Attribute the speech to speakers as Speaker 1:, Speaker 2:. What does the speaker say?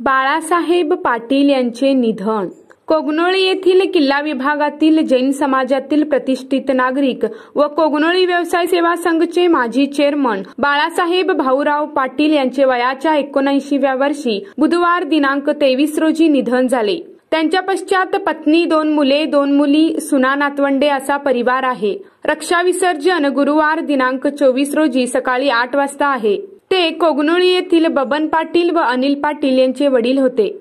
Speaker 1: बाळासाहेब पाटील यांचे निधन. कोगनोळी येथील किल्ला विभागातील जैन समाजातील प्रतिष्ठित नागरिक व कोगनोळी व्यवसाय सेवा संघचे माजी चेअरमन बाळासाहेब भाऊराव पाटील यांचे वयाच्या एकोणऐंशीव्या वर्षी बुधवार दिनांक तेवीस रोजी निधन झाले. त्यांच्या पश्चात पत्नी दोन मुले दोन मुली सुना नातवंडे असा परिवार आहे. रक्षा विसर्जन गुरुवार दिनांक चोवीस रोजी सकाळी आठ वाजता आहे. ते कोगनोळी येथील बबन पाटील व अनिल पाटील यांचे वडील होते.